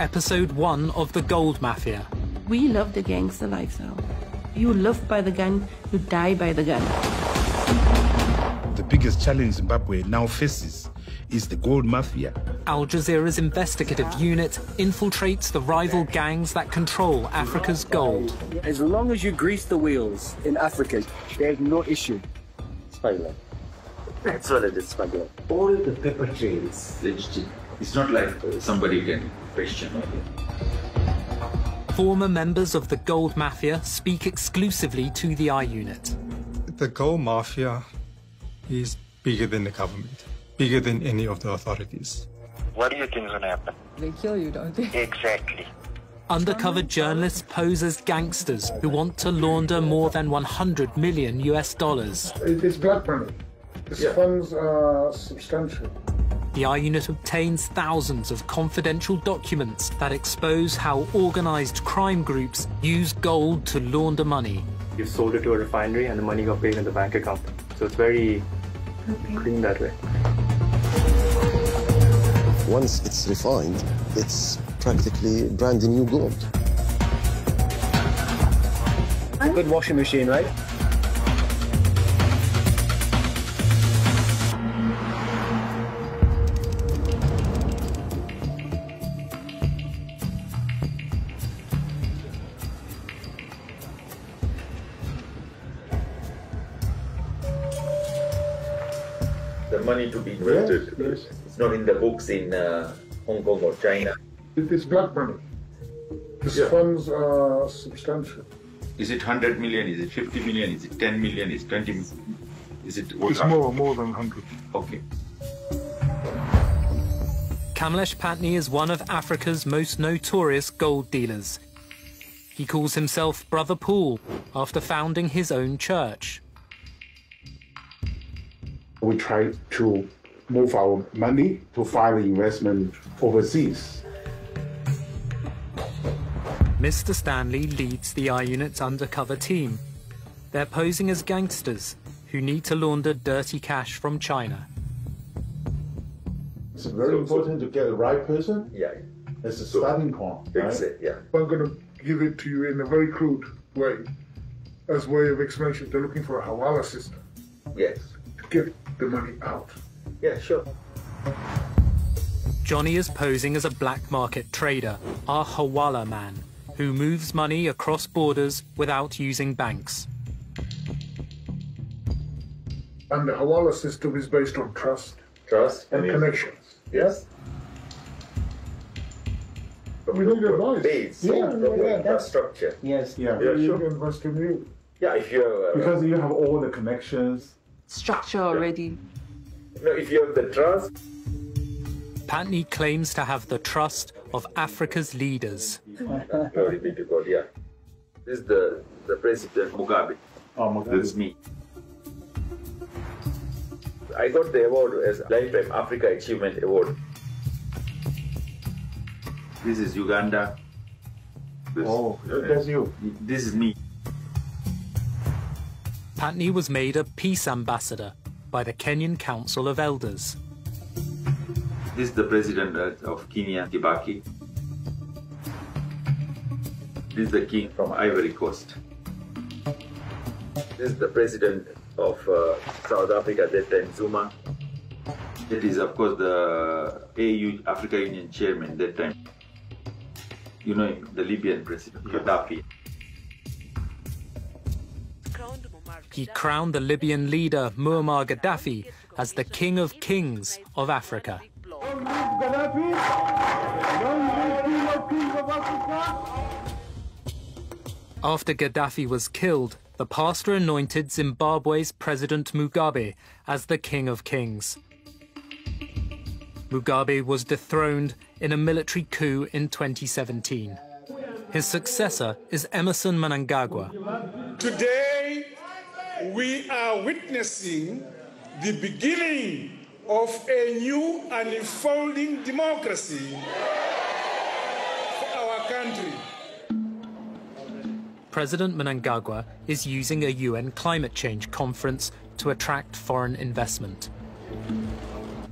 episode one of The Gold Mafia. We love the gangster lifestyle. You live by the gun, you die by the gun. The biggest challenge Zimbabwe now faces is the gold mafia. Al Jazeera's investigative unit infiltrates the rival gangs that control Africa's gold. As long as you grease the wheels in Africa, there's no issue. Smuggler. That's what it is, smuggler. All the paper trail is legitimate. It's not like somebody can question it. Former members of the gold mafia speak exclusively to the I unit. The gold mafia is bigger than the government, bigger than any of the authorities. What do you think is going to happen? They kill you, don't they? Exactly. Undercover journalists pose as gangsters who want to launder more than 100 million US dollars. It's black money. Its yeah. funds are substantial. The I unit obtains thousands of confidential documents that expose how organized crime groups use gold to launder money. You've sold it to a refinery and the money got paid in the bank account. So it's very clean that way. Once it's refined, it's practically brand new gold. A Good washing machine, right? The money to be invested, yes, yes. it's not in the books in uh, Hong Kong or China. It is black money. These yeah. funds are substantial. Is it 100 million? Is it 50 million? Is it 10 million? Is it 20 Is it It's more, more than 100. Okay. Kamlesh Pattni is one of Africa's most notorious gold dealers. He calls himself Brother Paul after founding his own church. We try to move our money to find investment overseas. Mr. Stanley leads the I Unit's undercover team. They're posing as gangsters who need to launder dirty cash from China. It's very important to get the right person. Yeah. It's a starting point. Right? It, yeah. I'm going to give it to you in a very crude way. As way of explanation, they're looking for a hawala system. Yes. To get the money out. Yeah, sure. Johnny is posing as a black market trader, our Hawala man, who moves money across borders without using banks. And the Hawala system is based on trust. Trust. And connections. Yes. But we need advice. Base. Yeah, yeah, yeah, infrastructure. Yes. Yeah. Yeah, sure. invest in you. Yeah, if you're... Uh, because you have all the connections. Structure already. No, if you have the trust. Pattni claims to have the trust of Africa's leaders. Glory be yeah. This is the, the President Mugabe. Oh, Mugabe. This is me. I got the award as Lifetime Africa Achievement Award. This is Uganda. This, oh, that's you. This is me. Pattni was made a peace ambassador by the Kenyan Council of Elders. This is the president of Kenya, Kibaki. This is the king from Ivory Coast. This is the president of uh, South Africa at that time, Zuma. That is, of course, the AU, Africa Union chairman that time. You know the Libyan president, Gaddafi. He crowned the Libyan leader Muammar Gaddafi as the King of Kings of Africa. After Gaddafi was killed, the pastor anointed Zimbabwe's President Mugabe as the King of Kings. Mugabe was dethroned in a military coup in 2017. His successor is Emmerson Mnangagwa. Today, we are witnessing the beginning of a new and unfolding democracy for our country. President Mnangagwa is using a UN climate change conference to attract foreign investment.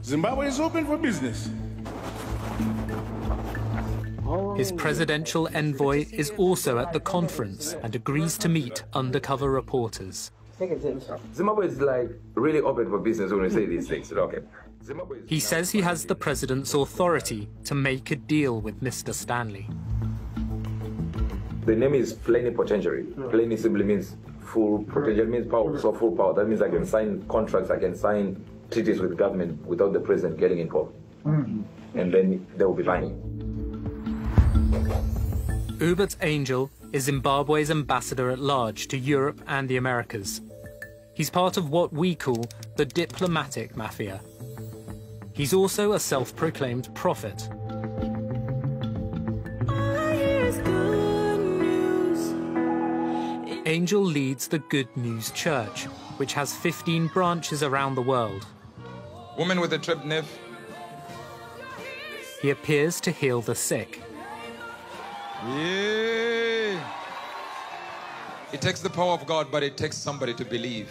Zimbabwe is open for business. His presidential envoy is also at the conference and agrees to meet undercover reporters. Zimbabwe is like really open for business when we say these things. Okay. Zimbabwe He says he has the president's authority to make a deal with Mr. Stanley. The name is plenipotentiary. Pleni simply means full potential means power. So full power. That means I can sign contracts, I can sign treaties with government without the president getting involved. And then they will be binding. Uebert Angel is Zimbabwe's ambassador at large to Europe and the Americas. He's part of what we call the diplomatic mafia. He's also a self-proclaimed prophet. Angel leads the Good News Church, which has 15 branches around the world. Woman with a nerve. He appears to heal the sick. Yeah. It takes the power of God, but it takes somebody to believe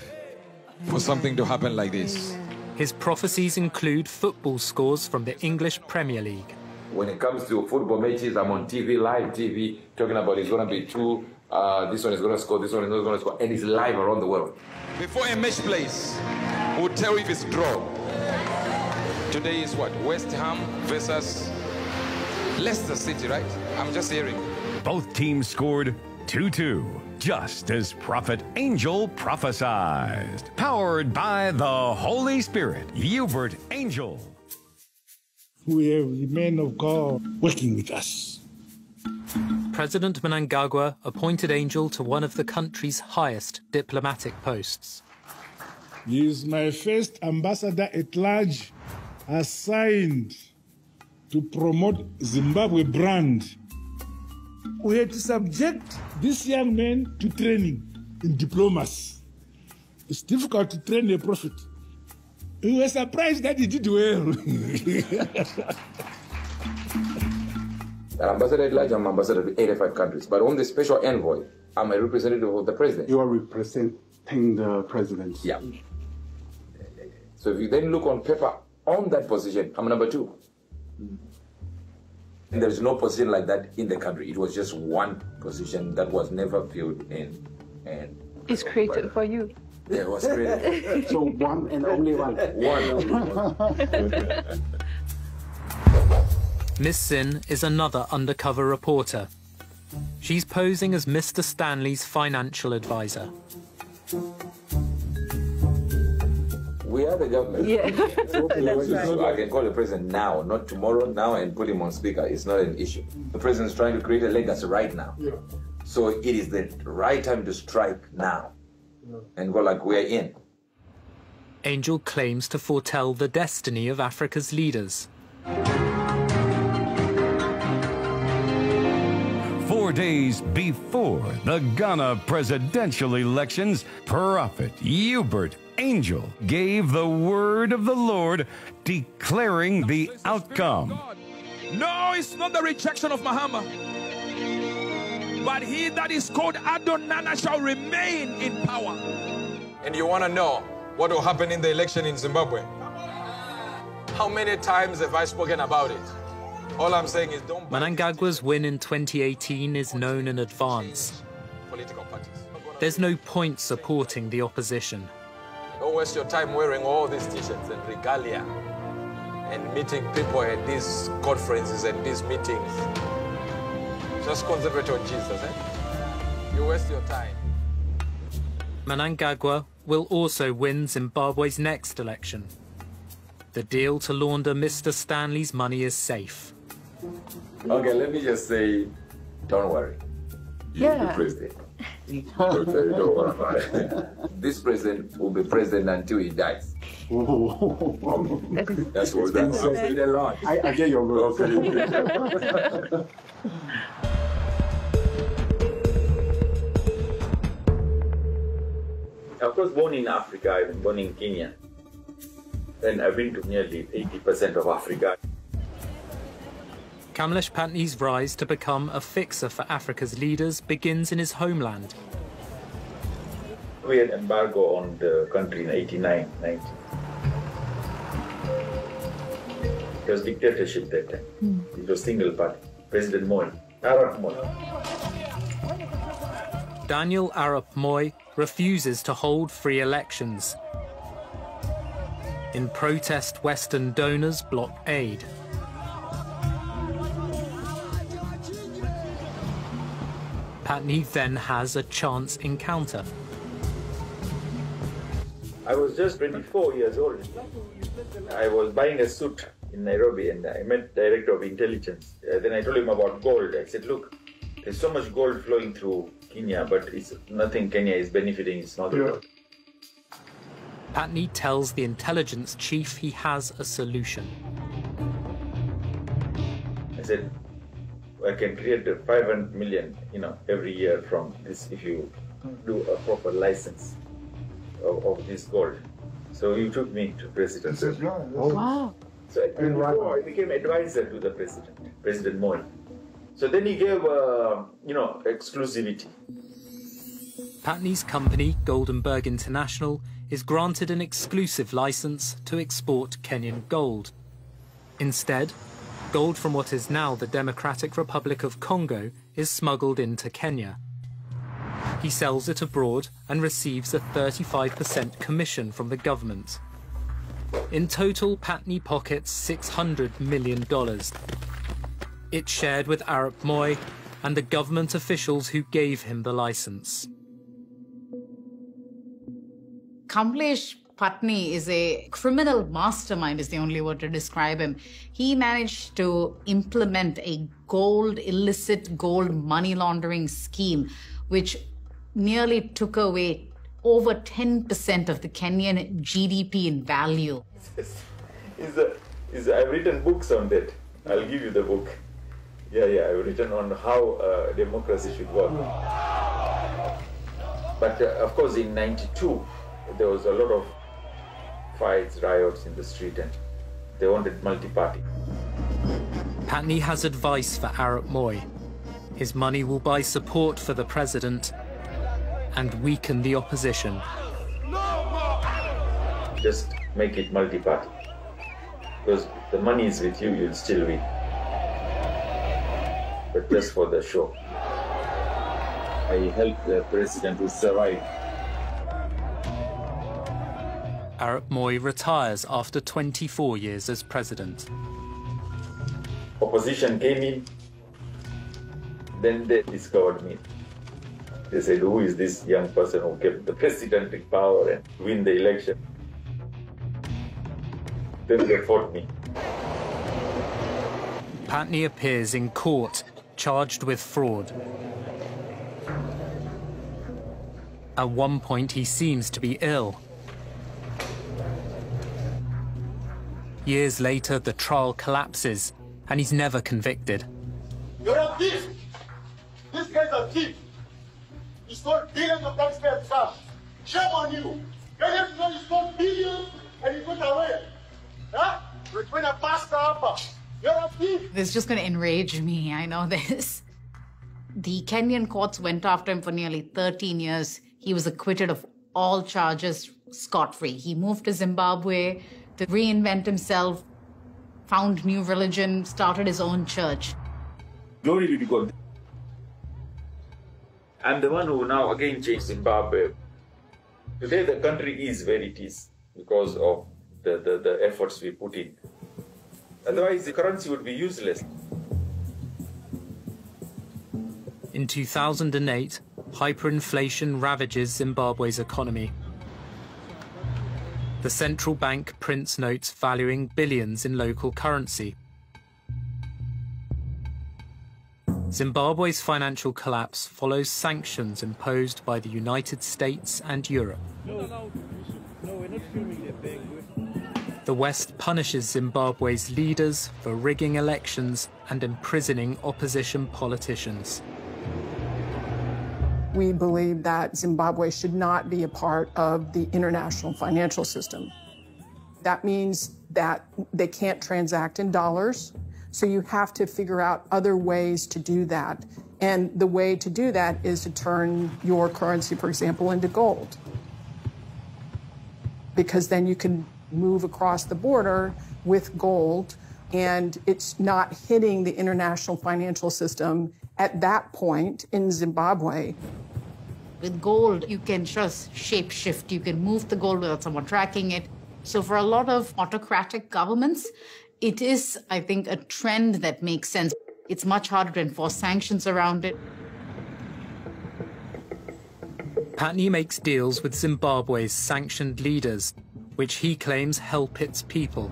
for something to happen like this. His prophecies include football scores from the English Premier League. When it comes to football matches, I'm on TV, live TV, talking about it's going to be two. Uh, this one is going to score, this one is not going to score, and it's live around the world. Before a match plays, we'll tell you if it's draw. Today is what? West Ham versus Leicester City, right? I'm just hearing. Both teams scored 2 2, just as Prophet Angel prophesied. Powered by the Holy Spirit, Uebert Angel. We have the men of God working with us. President Mnangagwa appointed Angel to one of the country's highest diplomatic posts. He is my first ambassador at large assigned to promote Zimbabwe brand. We had to subject this young man to training in diplomacy. It's difficult to train a prophet. We were surprised that he did well. Ambassador at large, I'm ambassador to 85 countries. But on the special envoy, I'm a representative of the president. You are representing the president. Yeah. So if you then look on paper on that position, I'm number two. And there's no position like that in the country. It was just one position that was never filled in. And It's created for you. yeah, it was created. so one and only one. One. Miss Sin is another undercover reporter. She's posing as Mr. Stanley's financial advisor. We are the government. Yeah. So That's right. I can call the president now, not tomorrow, now, and put him on speaker. It's not an issue. The president is trying to create a legacy right now. Yeah. So it is the right time to strike now and go like we're in. Angel claims to foretell the destiny of Africa's leaders. Four days before the Ghana presidential elections, Prophet Uebert Angel gave the word of the Lord declaring the outcome. No, it's not the rejection of Mahama. But he that is called Adonana shall remain in power. And you want to know what will happen in the election in Zimbabwe? How many times have I spoken about it? All I'm saying is don't Mnangagwa's win in 2018 is known in advance. political parties. There's no point supporting the opposition. Don't waste your time wearing all these t-shirts and regalia and meeting people at these conferences and these meetings. Just concentrate on Jesus, eh? You waste your time. Mnangagwa will also win Zimbabwe's next election. The deal to launder Mr. Stanley's money is safe. Okay, let me just say, don't worry. You're the Yeah. president. Don't don't worry about it. This president will be president until he dies. That's what that's I, I get your word. Of course, born in Africa, I was born in Kenya. And I've been to nearly 80% of Africa. Kamlesh Pattni's rise to become a fixer for Africa's leaders begins in his homeland. We had embargo on the country in 89, 90. It was dictatorship that time. Hmm. It was single party. President Moi Arap Moi. Daniel Arap Moi refuses to hold free elections. In protest, Western donors block aid. Pattni then has a chance encounter. I was just 24 years old. I was buying a suit in Nairobi and I met director of intelligence. Uh, then I told him about gold. I said, look, there's so much gold flowing through Kenya, but it's nothing Kenya is benefiting. It's not the gold. Pattni tells the intelligence chief he has a solution. I said, I can create 500 million, you know, every year from this if you do a proper license of, of this gold. So he took me to president. Wow. So at 24, I became advisor to the president, President Moi. So then he gave, uh, you know, exclusivity. Pattni's company, Goldenberg International, is granted an exclusive license to export Kenyan gold. Instead, gold from what is now the Democratic Republic of Congo is smuggled into Kenya. He sells it abroad and receives a 35% commission from the government. In total, Pattni pockets $600 million. It's shared with Arap Moi and the government officials who gave him the license. Kamlesh Pattni is a criminal mastermind, is the only word to describe him. He managed to implement a gold, illicit gold money laundering scheme, which nearly took away over 10% of the Kenyan GDP in value. Is a, is I've written books on that. I'll give you the book. Yeah, yeah, I've written on how uh, democracy should work. But uh, of course, in '92, there was a lot of fights, riots in the street, and they wanted multi-party. Pattni has advice for Arap Moi. His money will buy support for the president and weaken the opposition. Just make it multi-party. Because the money is with you, you'll still win. But just for the show. I helped the president to survive. Arap Moi retires after 24 years as president. Opposition came in, then they discovered me. They said, who is this young person who kept the president in power and win the election? Then they fought me. Pattni appears in court, charged with fraud. At one point, he seems to be ill. Years later, the trial collapses, and he's never convicted. You're a thief! This guy's a thief! You stole billions of taxpayers' cash! Shame on you! Get him know you stole billions and you got away! Huh? You're trying to bust up! You're a thief! This is just going to enrage me. I know this. The Kenyan courts went after him for nearly 13 years. He was acquitted of all charges scot free. He moved to Zimbabwe to reinvent himself, found new religion, started his own church. Glory be to God. I'm the one who now again changed Zimbabwe. Today the country is where it is because of the, the, the efforts we put in. Otherwise the currency would be useless. In 2008, hyperinflation ravages Zimbabwe's economy. The central bank prints notes valuing billions in local currency. Zimbabwe's financial collapse follows sanctions imposed by the United States and Europe. The West punishes Zimbabwe's leaders for rigging elections and imprisoning opposition politicians. We believe that Zimbabwe should not be a part of the international financial system. That means that they can't transact in dollars. So you have to figure out other ways to do that. And the way to do that is to turn your currency, for example, into gold. Because then you can move across the border with gold and it's not hitting the international financial system at that point in Zimbabwe, With gold, you can just shape shift. You can move the gold without someone tracking it. So, for a lot of autocratic governments, it is, I think, a trend that makes sense. It's much harder to enforce sanctions around it. Pattni makes deals with Zimbabwe's sanctioned leaders, which he claims help its people.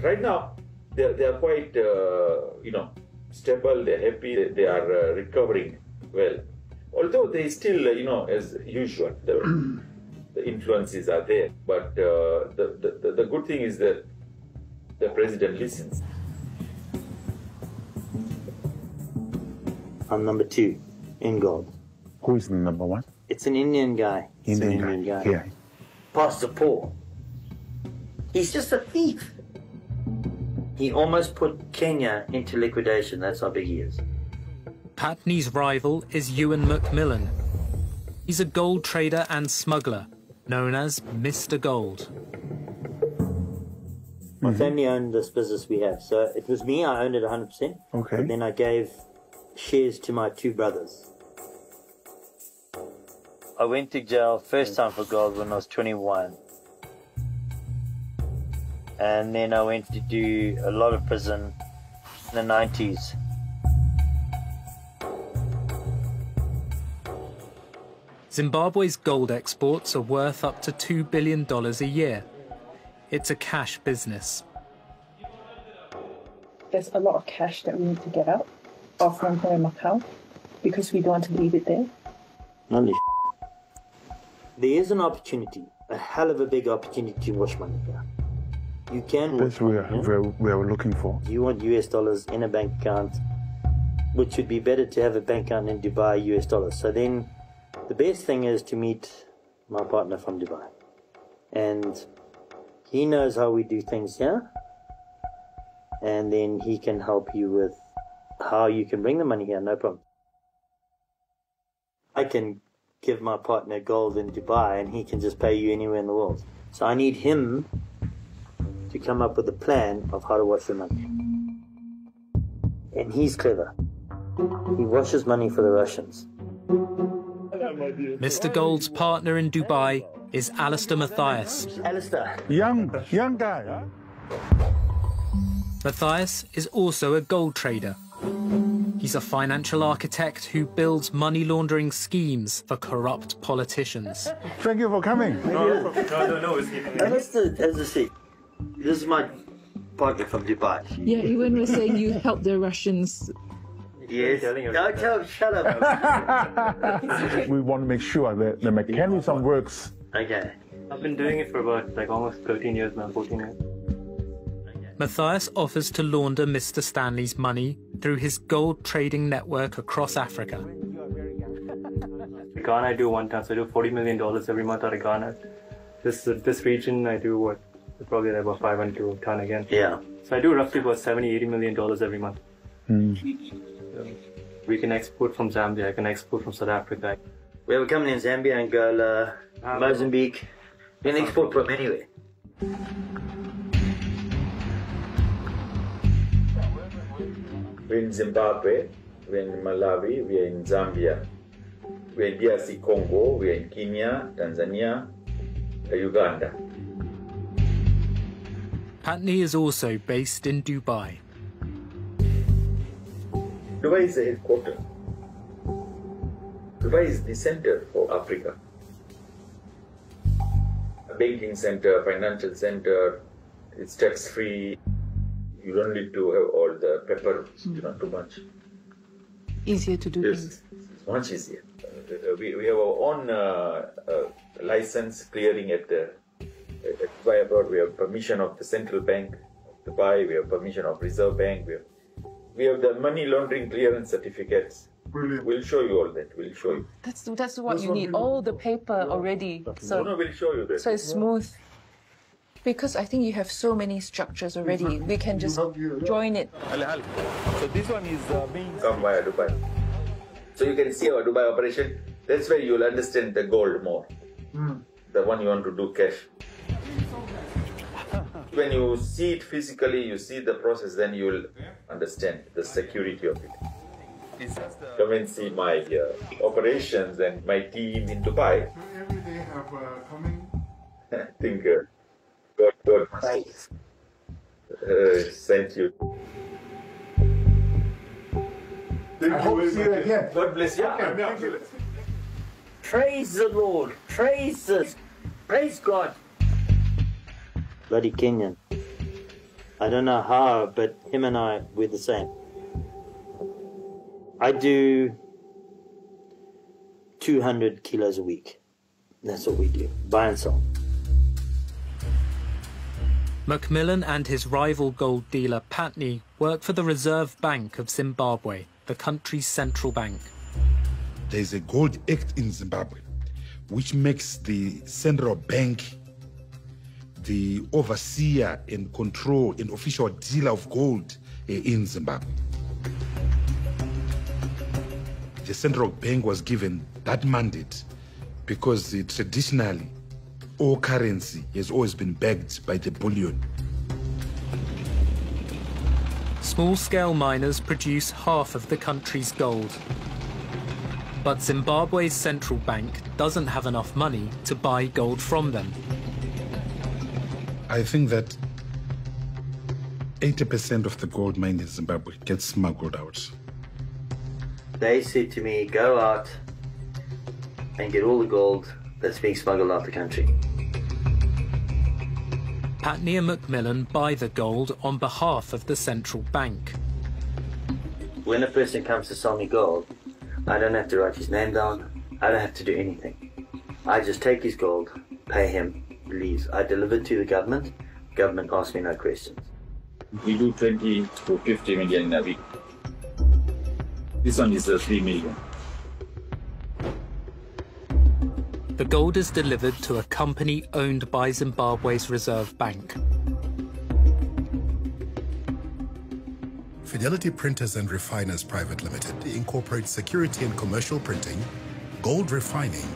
Right now, they're, they're quite, uh, you know, stable, they're happy, they, they are uh, recovering well. Although they still, uh, you know, as usual, the, the influences are there. But uh, the, the, the good thing is that the president listens. I'm number two in God. Who is the number one? It's an Indian guy. It's Indian an Indian guy. guy. Yeah. Pastor Paul. He's just a thief. He almost put Kenya into liquidation. That's how big he is. Pattni's rival is Ewan Macmillan. He's a gold trader and smuggler, known as Mr. Gold. My family owned this business we have. So it was me, I owned it 100%. Okay. But then I gave shares to my two brothers. I went to jail first time for gold when I was 21. And then I went to do a lot of prison in the 90s. Zimbabwe's gold exports are worth up to $2 billion a year. It's a cash business. There's a lot of cash that we need to get out of Hong Kong and Macau because we don't want to leave it there. Holy There is an opportunity, a hell of a big opportunity to wash money here. You can That's what we are, we are, we are looking for. You want US dollars in a bank account, which would be better to have a bank account in Dubai, US dollars. So then the best thing is to meet my partner from Dubai. And he knows how we do things here. And then he can help you with how you can bring the money here, no problem. I can give my partner gold in Dubai and he can just pay you anywhere in the world. So I need him to come up with a plan of how to wash your money. And he's clever. He washes money for the Russians. Mr. Gold's partner in Dubai is Alistair Mathias. Alistair. Young, young guy. Huh? Mathias is also a gold trader. He's a financial architect who builds money laundering schemes for corrupt politicians. Thank you for coming. No, no, no. Alistair has a seat. This is my partner from Dubai. Yeah, even was saying you helped the Russians. Yes. Don't tell, shut up. we want to make sure that the mechanism works. Okay. I've been doing it for about like almost 13 years now, 14 years. Mathias offers to launder Mr. Stanley's money through his gold trading network across Africa. Ghana, I do one ton, so I do 40 million dollars every month out of Ghana. This this region, I do what probably like about 500 to a ton again. Yeah. So I do roughly about 70, 80 million dollars every month. Hmm. So we can export from Zambia. I can export from South Africa. We have a company in Zambia, Angola, uh, ah, Mozambique. We can export from anywhere. We're in Zimbabwe, we're in Malawi, we're in Zambia, we're in DRC Congo, we're in Kenya, Tanzania, uh, Uganda. Pattni is also based in Dubai. Dubai is the headquarters. Dubai is the center for Africa. A banking center, financial center, it's tax free. You don't need to have all the paper, you know, too much. Easier to do Yes, things. it's much easier. We, we have our own uh, uh, license clearing at the at Dubai Abroad. We have permission of the central bank of Dubai. We have permission of Reserve Bank. We have, we have the money laundering clearance certificates. Brilliant. We'll show you all that. We'll show you. That's that's what That's you what need. All the paper already. So no, no, we'll show you that. so it's smooth. Because I think you have so many structures already. We can just join it. So this one is uh, being come via Dubai. So you can see our Dubai operation. That's where you'll understand the gold more. The one you want to do cash. When you see it physically, you see the process, then you will understand the security of it. Come and see my uh, operations and my team in Dubai. Every day have uh, coming. I think uh, God, God must uh, sent you. I hope to see you again. God bless you. Okay, thank you. Praise the Lord. Praise this. Praise God. Bloody Kenyan. I don't know how, but him and I, we're the same. I do 200 kilos a week. That's what we do. Buy and sell. Macmillan and his rival gold dealer Pattni work for the Reserve Bank of Zimbabwe, the country's central bank. There's a Gold Act in Zimbabwe, which makes the central bank the overseer and control and official dealer of gold uh, in Zimbabwe. The central bank was given that mandate because traditionally all currency has always been backed by the bullion. Small-scale miners produce half of the country's gold. But Zimbabwe's central bank doesn't have enough money to buy gold from them. I think that 80% of the gold mined in Zimbabwe gets smuggled out. They said to me, go out and get all the gold that's being smuggled out of the country. Pattni and Macmillan buy the gold on behalf of the central bank. When a person comes to sell me gold, I don't have to write his name down. I don't have to do anything. I just take his gold, pay him, leaves. I deliver it to the government. Government asks me no questions. We do 20 to 50 million in a week. This one is uh, 3 million. The gold is delivered to a company owned by Zimbabwe's Reserve Bank. Fidelity Printers and Refiners Private Limited incorporates security and commercial printing, gold refining,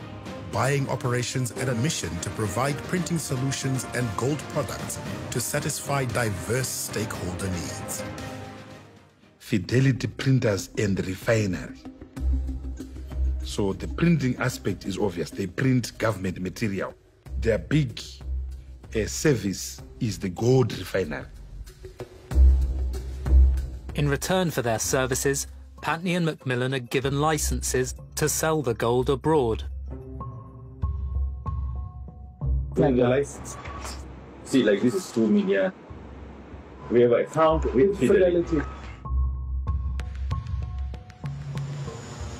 buying operations, and a mission to provide printing solutions and gold products to satisfy diverse stakeholder needs. Fidelity Printers and Refinery. So the printing aspect is obvious. They print government material. Their big uh, service is the gold refinery. In return for their services, Pattni and Macmillan are given licenses to sell the gold abroad. Like the license. See, like this is 2 million. We have an account with Fidelity.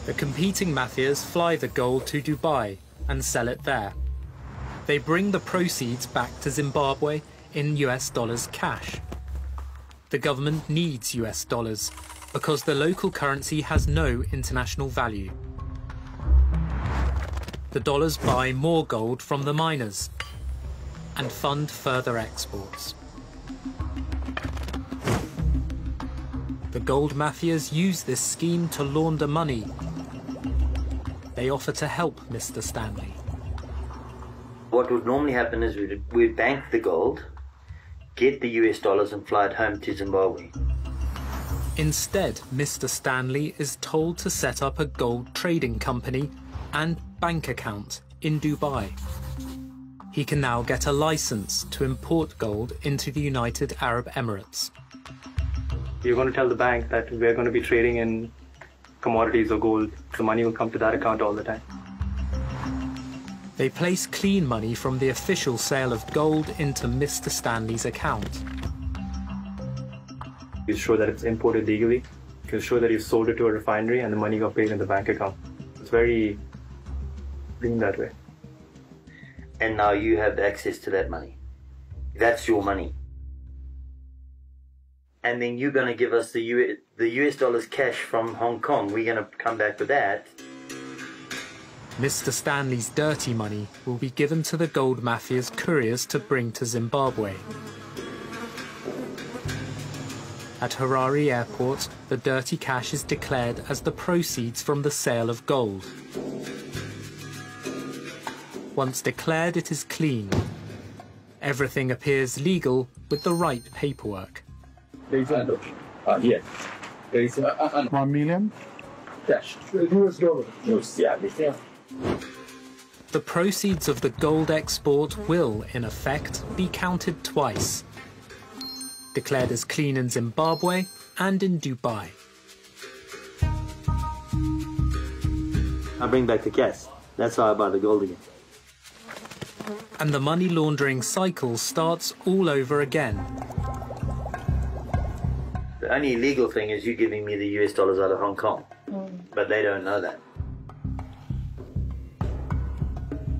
The competing mafias fly the gold to Dubai and sell it there. They bring the proceeds back to Zimbabwe in US dollars cash. The government needs US dollars because the local currency has no international value. The dollars buy more gold from the miners and fund further exports. The gold mafias use this scheme to launder money. They offer to help Mr. Stanley. What would normally happen is we'd, we'd bank the gold, get the US dollars, and fly it home to Zimbabwe. Instead, Mr. Stanley is told to set up a gold trading company and bank account in Dubai. He can now get a license to import gold into the United Arab Emirates. You're going to tell the bank that we're going to be trading in commodities or gold. The money will come to that account all the time. They place clean money from the official sale of gold into Mr. Stanley's account. You show that it's imported legally. You can show that you sold it to a refinery and the money got paid in the bank account. It's very clean that way. And now you have access to that money. That's your money. And then you're going to give us the US, the US dollars cash from Hong Kong. We're going to come back with that. Mr. Stanley's dirty money will be given to the gold mafia's couriers to bring to Zimbabwe. At Harare Airport, the dirty cash is declared as the proceeds from the sale of gold. Once declared, it is clean. Everything appears legal with the right paperwork. There is a uh, here. There is a, uh, One million? Cash. US dollar. Yeah, this. The proceeds of the gold export will, in effect, be counted twice. Declared as clean in Zimbabwe and in Dubai. I bring back the cash. That's how I buy the gold again. And the money laundering cycle starts all over again. The only illegal thing is you giving me the US dollars out of Hong Kong. Mm. But they don't know that.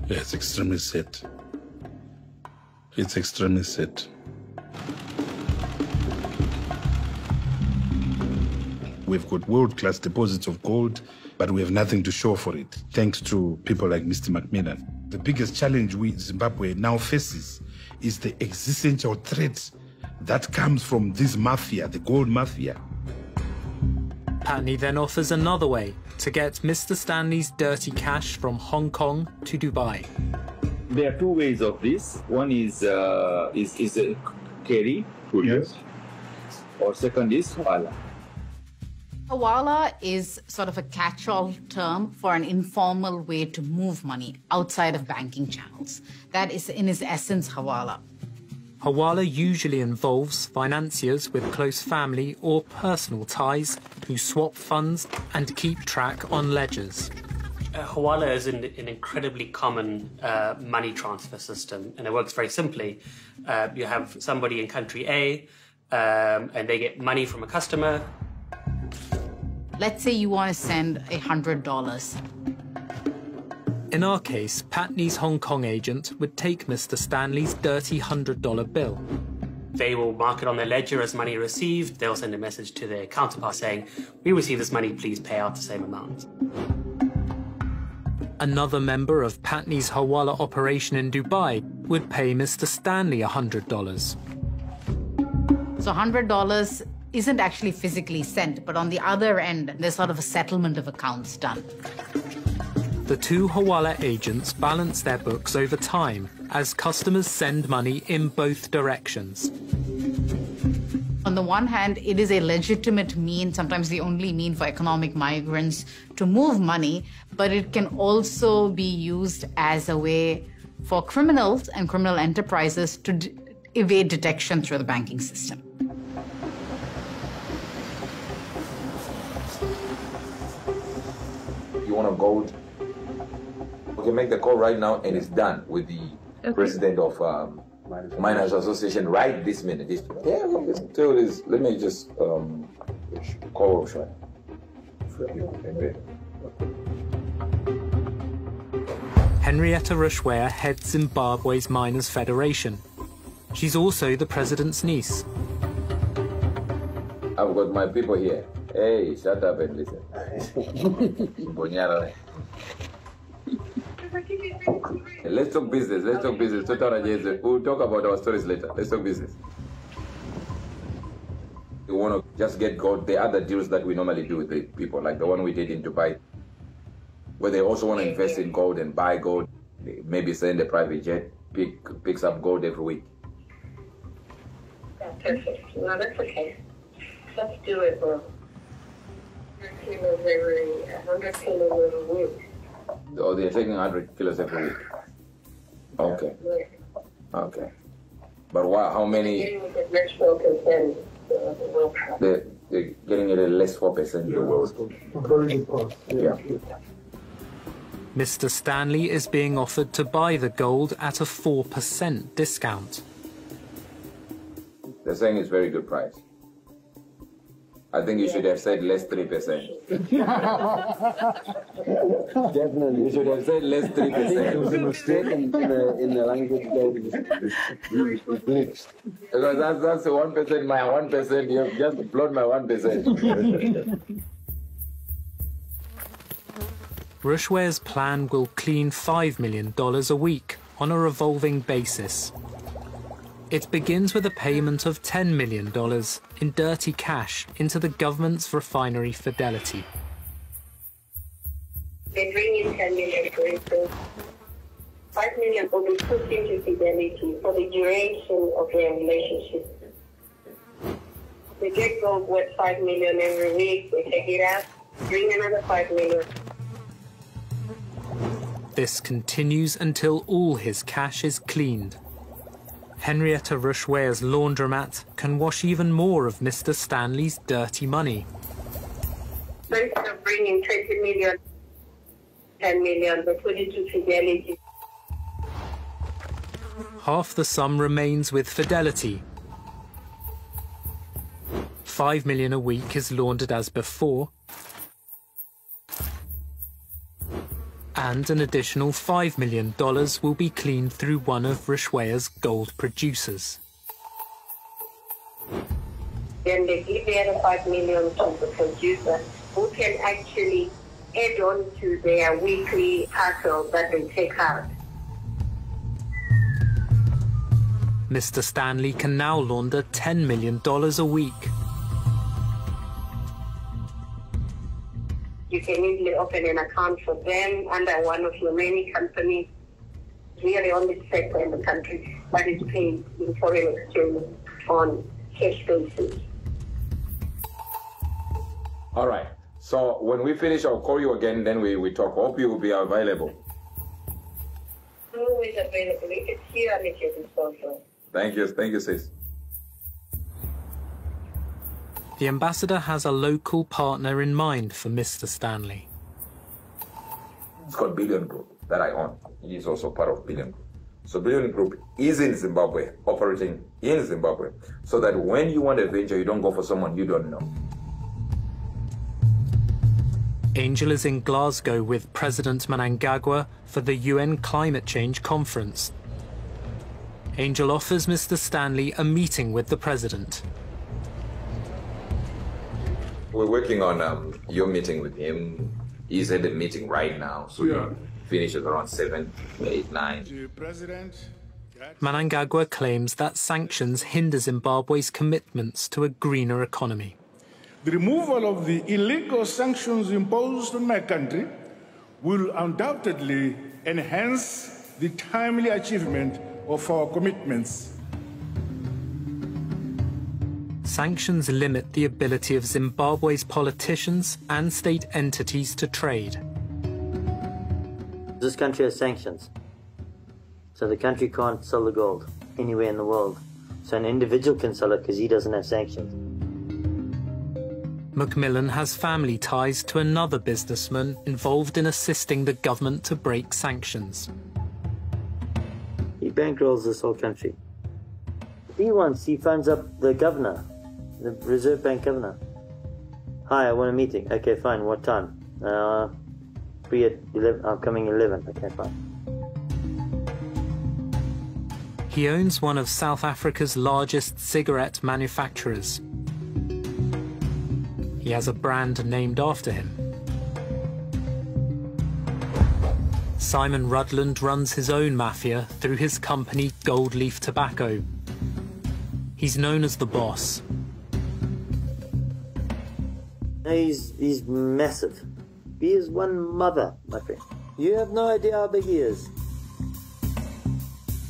Yeah, it's extremely sad. It's extremely sad. We've got world class deposits of gold, but we have nothing to show for it, thanks to people like Mr. Macmillan. The biggest challenge we Zimbabwe now faces is the existential threat that comes from this mafia, the gold mafia. Pattni then offers another way to get Mr. Stanley's dirty cash from Hong Kong to Dubai. There are two ways of this. One is uh, is is a carry, yes, or second is hawala. Hawala is sort of a catch all term for an informal way to move money outside of banking channels. That is, in its essence, Hawala. Hawala usually involves financiers with close family or personal ties who swap funds and keep track on ledgers. Uh, Hawala is an, an incredibly common uh, money transfer system, and it works very simply. Uh, you have somebody in country A, um, and they get money from a customer. Let's say you want to send a $100. In our case, Pattni's Hong Kong agent would take Mr. Stanley's dirty $100 bill. They will mark it on their ledger as money received. They'll send a message to their counterpart saying, We received this money, please pay out the same amount. Another member of Pattni's Hawala operation in Dubai would pay Mr. Stanley $100. So $100 isn't actually physically sent, but on the other end, there's sort of a settlement of accounts done. The two Hawala agents balance their books over time as customers send money in both directions. On the one hand, it is a legitimate mean, sometimes the only mean for economic migrants to move money, but it can also be used as a way for criminals and criminal enterprises to d- evade detection through the banking system. You want a gold? We can make the call right now, and it's done with the Okay. president of um, Miners Association right this minute. This, yeah, well, let's do this. Let me just um, call Rushwaya. Henrietta Rushwaya heads Zimbabwe's Miners Federation. She's also the president's niece. I've got my people here. Hey, shut up and listen. Bonyara. Let's talk business. Let's talk business. We'll talk about our stories later. Let's talk business. We want to just get gold, the other deals that we normally do with the people, like the one we did in Dubai, where they also want to invest in gold and buy gold, maybe send a private jet, pick, picks up gold every week. Yeah, perfect. No, that's okay. Let's do it, bro. 100 kilos every, 100 kilos every week. Oh, they're taking 100 kilos every week. Okay, Yeah. okay. But why, how many? Getting with the rich folk and then uh, the will. They're, they're getting it at less 4% the world. Very good cost. Yeah. Mr. Stanley is being offered to buy the gold at a 4% discount. They're saying it's very good price. I think you should have said less 3%. Definitely. You should have said less I think it was a 3%. mistake in, in, the, in the language that Because that's, that's the 1%, my 1%. You've just blown my 1%. Rushwaya's plan will clean $5 million a week on a revolving basis. It begins with a payment of $10 million in dirty cash into the government's refinery Fidelity. They bring in 10 million, for instance. 5 million will be put into Fidelity for the duration of their relationship. They get gold worth 5 million every week, they take it out, Bring another five million. This continues until all his cash is cleaned. Henrietta Rushwaya's laundromat can wash even more of Mr. Stanley's dirty money. So instead of bringing 20 million, 10 million, they put it to Fidelity. Half the sum remains with Fidelity. Five million a week is laundered as before, and an additional $5 million will be cleaned through one of Rushwaya's gold producers. Then they give the other 5 million to the producer who can actually add on to their weekly parcel that they take out. Mr. Stanley can now launder $10 million a week. You can easily open an account for them under one of your many companies. We are the only sector in the country that is paid in foreign exchange on cash basis. All right. So when we finish, I'll call you again, then we, we talk. Hope you will be available. Always available. It's here and at your disposal. Thank you. Thank you, sis. The ambassador has a local partner in mind for Mr. Stanley. It's called Billion Group that I own. He is also part of Billion Group. So Billion Group is in Zimbabwe, operating in Zimbabwe, so that when you want a venture, you don't go for someone you don't know. Angel is in Glasgow with President Mnangagwa for the UN Climate Change Conference. Angel offers Mr. Stanley a meeting with the president. We're working on um, your meeting with him. He's at the meeting right now, so Yeah. he finishes around 7, 8, 9. The president, Mnangagwa claims that sanctions hinder Zimbabwe's commitments to a greener economy. the removal of the illegal sanctions imposed on my country will undoubtedly enhance the timely achievement of our commitments. Sanctions limit the ability of Zimbabwe's politicians and state entities to trade. This country has sanctions. So the country can't sell the gold anywhere in the world. So an individual can sell it because he doesn't have sanctions. Macmillan has family ties to another businessman involved in assisting the government to break sanctions. He bankrolls this whole country. He wants, he phones up the governor, the Reserve Bank governor. Hi, I want a meeting. Okay, fine. What time? Uh, free at 11. I'm coming 11. Okay, fine. He owns one of South Africa's largest cigarette manufacturers. He has a brand named after him. Simon Rudland runs his own mafia through his company Gold Leaf Tobacco. He's known as the boss. He's, he's massive. He is one mother, my friend. You have no idea how big he is.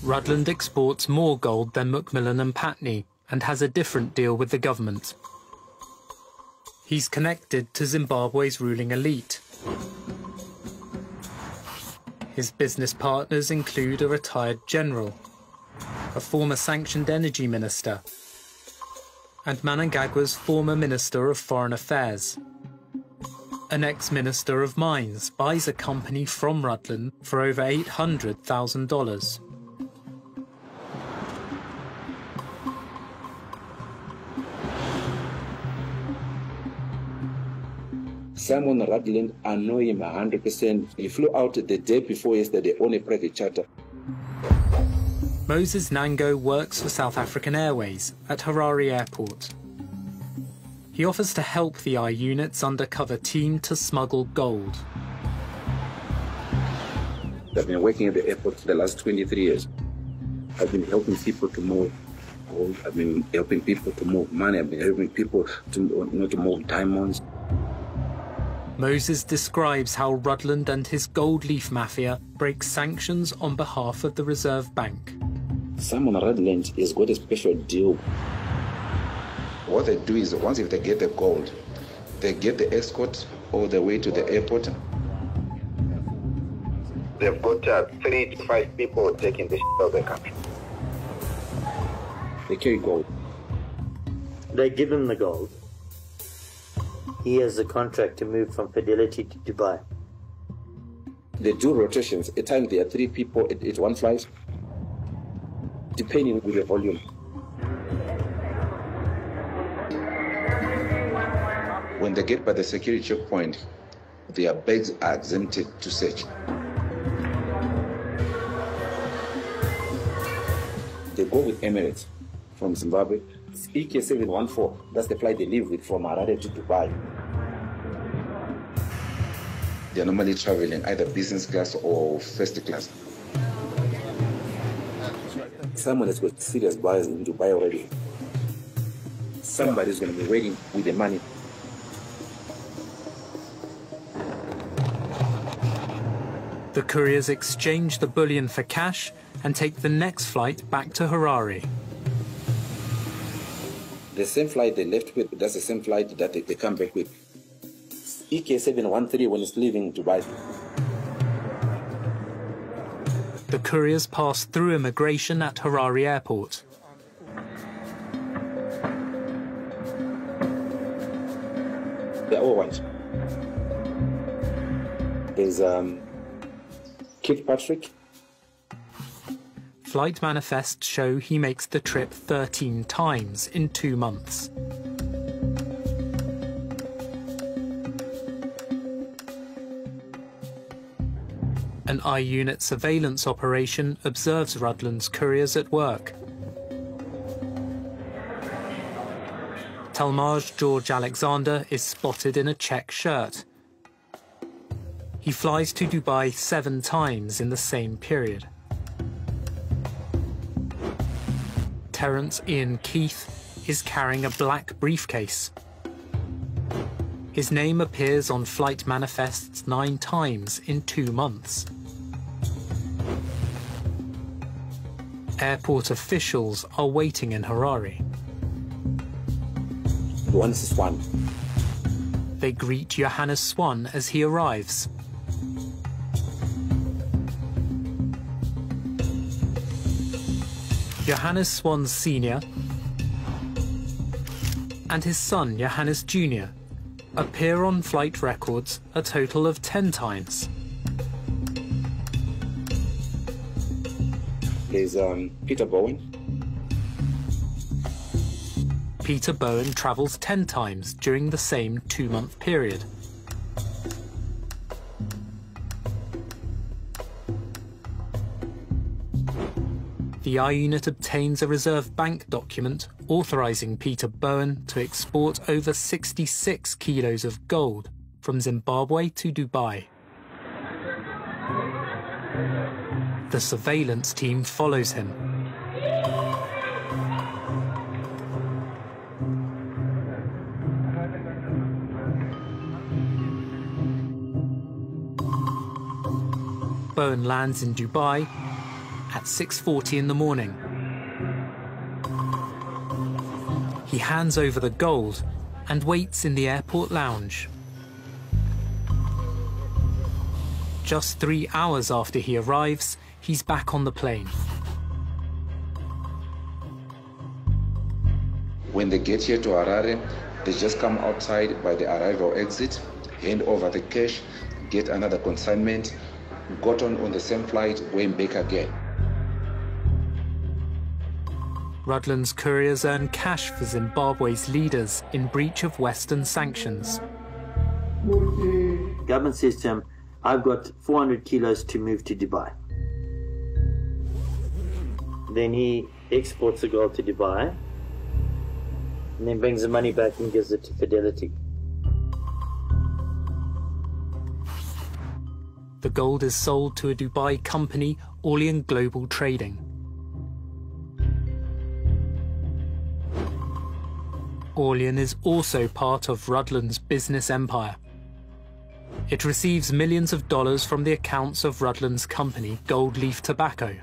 Rudland exports more gold than Macmillan and Pattni and has a different deal with the government. He's connected to Zimbabwe's ruling elite. His business partners include a retired general, a former sanctioned energy minister, and Mnangagwa's former Minister of Foreign Affairs. An ex-minister of mines buys a company from Rudland for over $800,000. Simon Rudland, I know him 100%. He flew out the day before yesterday on a private charter. Moses Nango works for South African Airways at Harare Airport. He offers to help the I Unit's undercover team to smuggle gold. I've been working at the airport for the last 23 years. I've been helping people to move gold. I've been helping people to move money. I've been helping people to, you know, to move diamonds. Moses describes how Rudland and his gold leaf mafia break sanctions on behalf of the Reserve Bank. Simon Rudland has got a special deal. What they do is once if they get the gold, they get the escort all the way to the airport. They've got uh, three to five people taking the shit out of the country. They carry gold. They give him the gold. He has a contract to move from Fidelity to Dubai. They do rotations. At times there are three people at, at one flight, depending on the volume. When they get by the security checkpoint, their bags are exempted to search. They go with Emirates from Zimbabwe. It's EK714. That's the flight they leave with from Harare to Dubai. They're normally traveling either business class or first class. Someone that's got serious buyers in Dubai already. Somebody's going to be waiting with the money. The couriers exchange the bullion for cash and take the next flight back to Harare. The same flight they left with, that's the same flight that they, they come back with. EK713 when it's leaving Dubai. The couriers pass through immigration at Harare Airport. They're all white. There's um, Kirkpatrick. Flight manifests show he makes the trip 13 times in two months. An I-Unit surveillance operation observes Rudland's couriers at work. Talmage George Alexander is spotted in a check shirt. He flies to Dubai seven times in the same period. Terence Ian Keith is carrying a black briefcase. His name appears on flight manifests nine times in two months. Airport officials are waiting in Harare. One Swan. They greet Johannes Swan as he arrives. Johannes Swan Sr. and his son Johannes Jr. appear on flight records a total of 10 times. There's um, Peter Bowen. Peter Bowen travels 10 times during the same two-month period. The I-Unit obtains a reserve bank document authorizing Peter Bowen to export over 66 kilos of gold from Zimbabwe to Dubai. The surveillance team follows him. Bowen lands in Dubai at 6.40 in the morning. He hands over the gold and waits in the airport lounge. Just three hours after he arrives, he's back on the plane. When they get here to Harare, they just come outside by the arrival exit, hand over the cash, get another consignment, got on on the same flight, going back again. Rudland's couriers earn cash for Zimbabwe's leaders in breach of Western sanctions. Government says to him, I've got 400 kilos to move to Dubai. Then he exports the gold to Dubai and then brings the money back and gives it to Fidelity. The gold is sold to a Dubai company, Orlean Global Trading. Orlean is also part of Rudland's business empire. It receives millions of dollars from the accounts of Rudland's company, Gold Leaf Tobacco.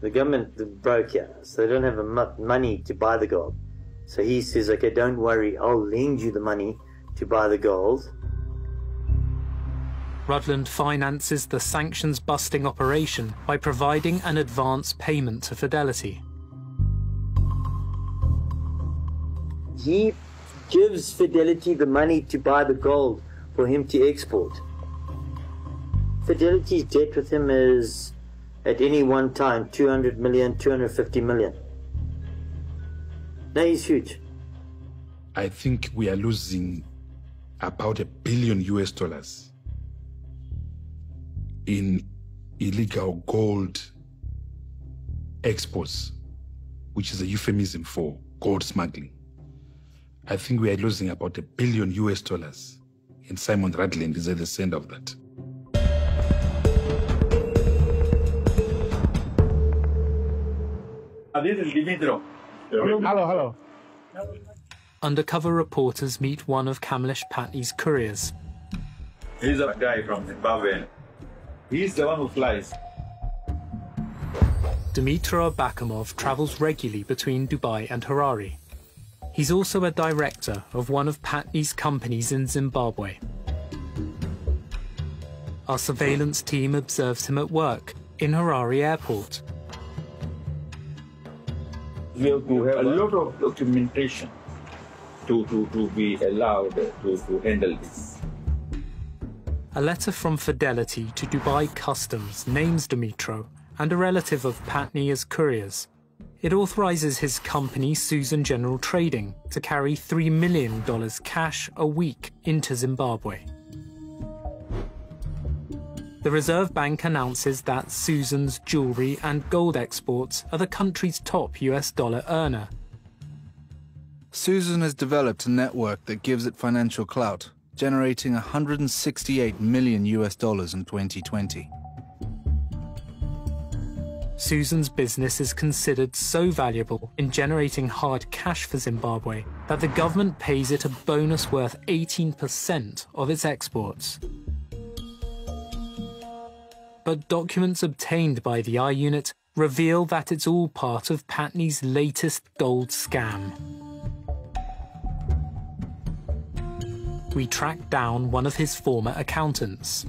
The government broke here, so they don't have enough money to buy the gold. So he says, okay, don't worry, I'll lend you the money to buy the gold. Rudland finances the sanctions busting operation by providing an advance payment to Fidelity. He gives Fidelity the money to buy the gold for him to export. Fidelity's debt with him is at any one time 200 million, 250 million. That is huge. I think we are losing about a billion US dollars in illegal gold exports, which is a euphemism for gold smuggling. I think we are losing about a billion US dollars, and Simon Rudland is at the center of that. This is Dimitro. Hello, hello. Undercover reporters meet one of Kamlesh Pattni's couriers. He's a guy from Zimbabwe. He's the one who flies. Dmitro Abakamov travels regularly between Dubai and Harare. He's also a director of one of Pattni's companies in Zimbabwe. Our surveillance team observes him at work in Harare airport. We have to have a lot of documentation to, to, to be allowed to, to handle this. A letter from Fidelity to Dubai Customs names Dimitro and a relative of Pattni as couriers. It authorizes his company, Susan General Trading, to carry $3 million cash a week into Zimbabwe. The Reserve Bank announces that Susan's jewelry and gold exports are the country's top US dollar earner. Susan has developed a network that gives it financial clout, generating 168 million US dollars in 2020. Susan's business is considered so valuable in generating hard cash for Zimbabwe that the government pays it a bonus worth 18% of its exports. But documents obtained by the I Unit reveal that it's all part of Pattni's latest gold scam. We track down one of his former accountants.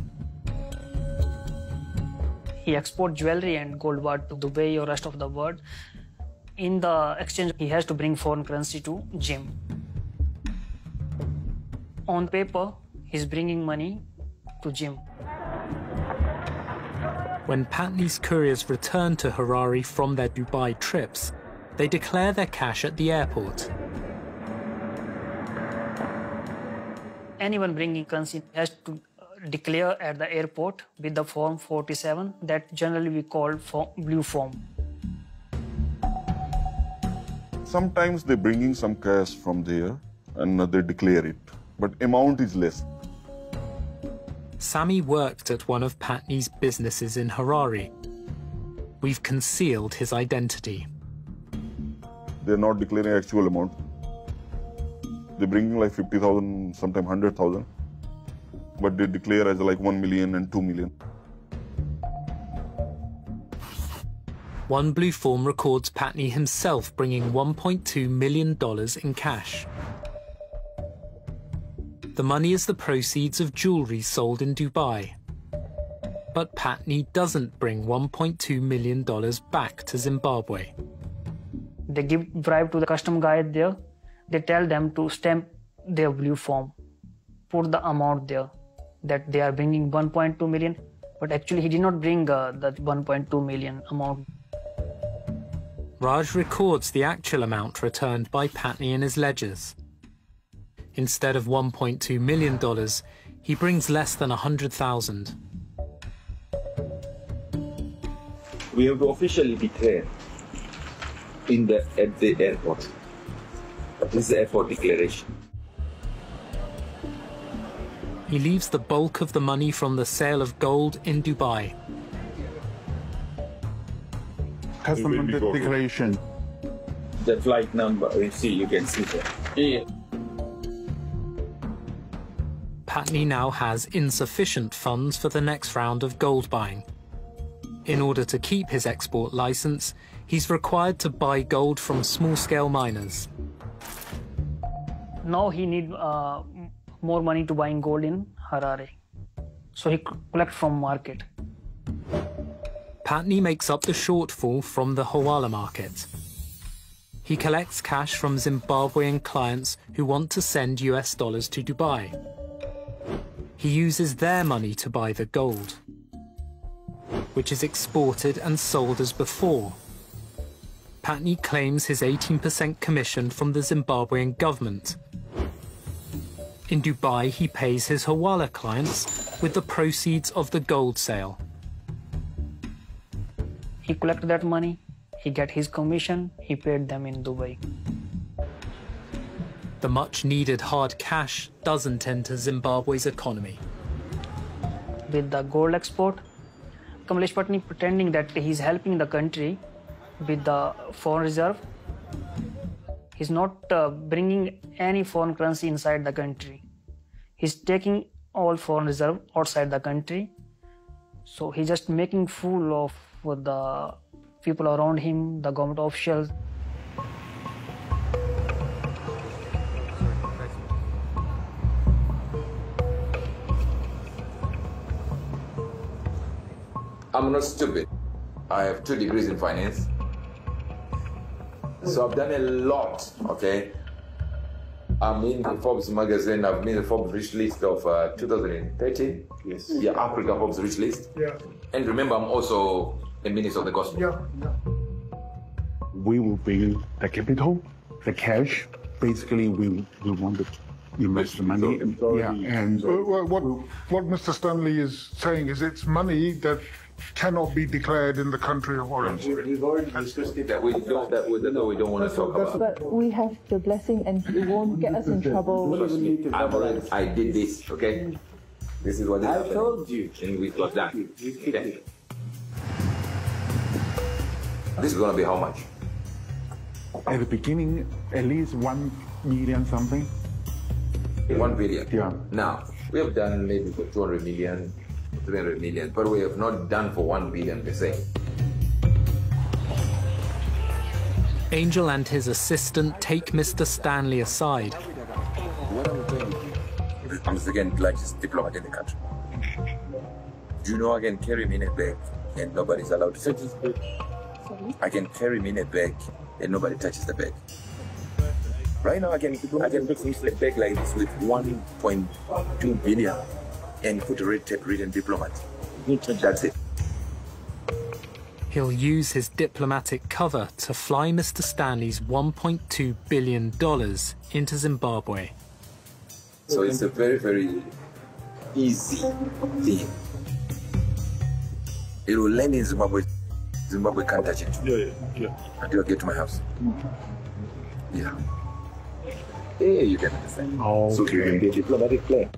He export jewelry and gold bar to Dubai or rest of the world. In the exchange, he has to bring foreign currency to Jim. On paper, he's bringing money to Jim. When Pattni's couriers return to Harare from their Dubai trips, they declare their cash at the airport. Anyone bringing currency has to uh, declare at the airport with the form 47 that generally we call form, blue form. Sometimes they're bringing some cash from there and they declare it, but amount is less. Sammy worked at one of Pattni's businesses in Harare. We've concealed his identity. They're not declaring actual amount. They're bringing like 50,000, sometimes 100,000, but they declare as like 1 million and 2 million. One blue form records Pattni himself bringing $1.2 million in cash. The money is the proceeds of jewelry sold in Dubai. But Pattni doesn't bring $1.2 million back to Zimbabwe. They give bribe to the custom guy there. They tell them to stamp their blue form, put the amount there that they are bringing 1.2 million, but actually he did not bring uh, that 1.2 million amount. Raj records the actual amount returned by Pattni in his ledgers. Instead of $1.2 million, he brings less than 100,000. We have to officially declare in the at the airport. This is the airport declaration. He leaves the bulk of the money from the sale of gold in Dubai. Customer Where did we go to? declaration. The flight number, you see, you can see there. Yeah. Pattni now has insufficient funds for the next round of gold buying. In order to keep his export license, he's required to buy gold from small-scale miners. Now he need uh, more money to buying gold in Harare. So he collect from market. Pattni makes up the shortfall from the Hawala market. He collects cash from Zimbabwean clients who want to send US dollars to Dubai. He uses their money to buy the gold, which is exported and sold as before. Pattni claims his 18% commission from the Zimbabwean government. In Dubai, he pays his Hawala clients with the proceeds of the gold sale. He collect that money, he get his commission, he paid them in Dubai. The much needed hard cash doesn't enter Zimbabwe's economy. With the gold export, Kamlesh Pattni pretending that he's helping the country with the foreign reserve. He's not uh, bringing any foreign currency inside the country. He's taking all foreign reserve outside the country. So he's just making fool of the people around him, the government officials. I'm not stupid. I have two degrees in finance. So I've done a lot, okay? I'm in the Forbes magazine. I've been in the Forbes rich list of uh, 2013. Yes. Yeah, Africa Forbes rich list. Yeah. And remember, I'm also a minister of the gospel. Yeah, yeah. We will bring the capital, the cash. Basically, we we want to invest the money. Yeah, and Uh, what, what, what Mr. Stanley is saying is it's money that cannot be declared in the country of origin. We've already discussed it. That we don't, that we, that we don't want to talk about. But we have the blessing and it won't get us in trouble. Trust me, I've already, I did this, okay? This is what I told you. And we got that. Okay? This is gonna be how much? at the beginning, at least one million something. One billion. Yeah. Now, we have done maybe 200 million, 300 million, but we have not done for 1 billion per se. Angel and his assistant take Mr. Stanley aside. I'm doing, I'm the second largest diplomat in the country. Do you know I can carry him in a bag and nobody's allowed to touch his bag? I can carry him in a bag and nobody touches the bag. Right now, I can I can put a bag like this with 1.2 billion and put a red tape written diplomat. That's it. He'll use his diplomatic cover to fly Mr. Stanley's $1.2 billion into Zimbabwe. So it's a very, very easy thing. It will land in Zimbabwe. Zimbabwe can't touch it. Yeah, yeah, yeah. Until I get to my house. Yeah. Yeah, you can understand. Oh, So you can be a diplomatic player.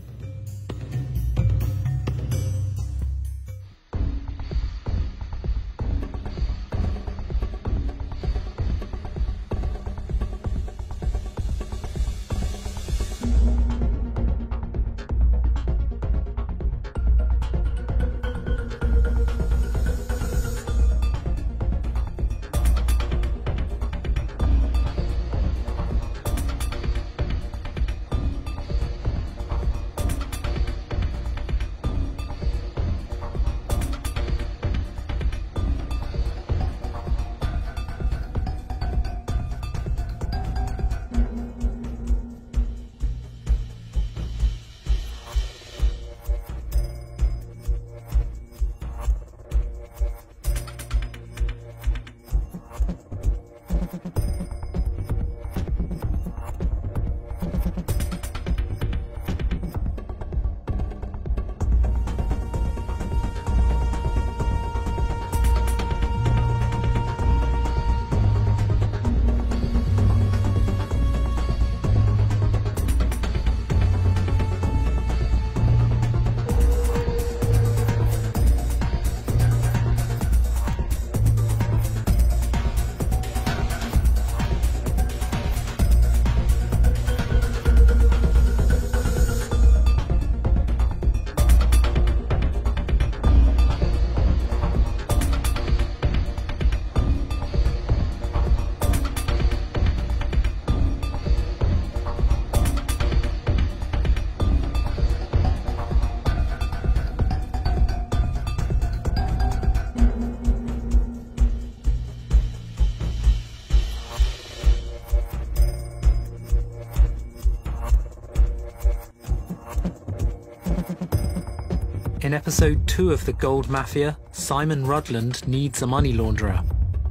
Episode two of The Gold Mafia, Simon Rudland needs a money launderer.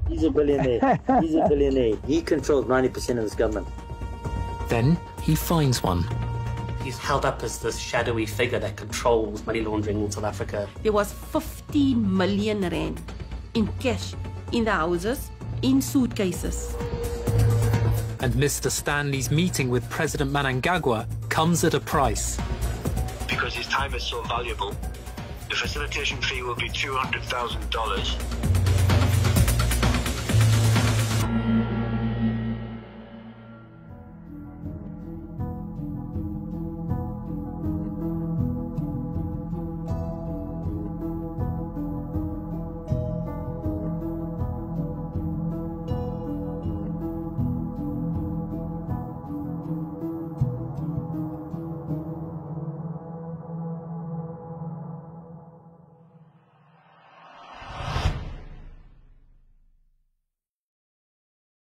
He's a billionaire. He's a billionaire. He controls 90% of this government. Then he finds one. He's held up as this shadowy figure that controls money laundering in South Africa. There was 15 million rand in cash in the houses, in suitcases. And Mr. Stanley's meeting with President Mnangagwa comes at a price. Because his time is so valuable, the facilitation fee will be $200,000